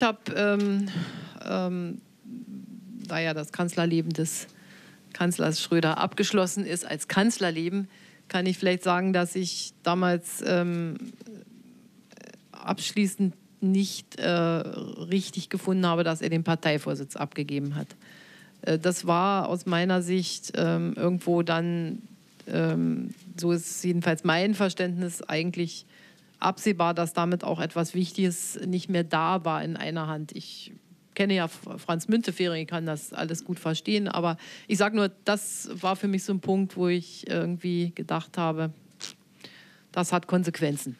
Ich habe, ähm, ähm, da ja das Kanzlerleben des Kanzlers Schröder abgeschlossen ist als Kanzlerleben, kann ich vielleicht sagen, dass ich damals ähm, abschließend nicht äh, richtig gefunden habe, dass er den Parteivorsitz abgegeben hat. Äh, das war aus meiner Sicht ähm, irgendwo dann, ähm, so ist jedenfalls mein Verständnis, eigentlich absehbar, dass damit auch etwas Wichtiges nicht mehr da war in einer Hand. Ich kenne ja Franz Müntefering, ich kann das alles gut verstehen, aber ich sage nur, das war für mich so ein Punkt, wo ich irgendwie gedacht habe, das hat Konsequenzen.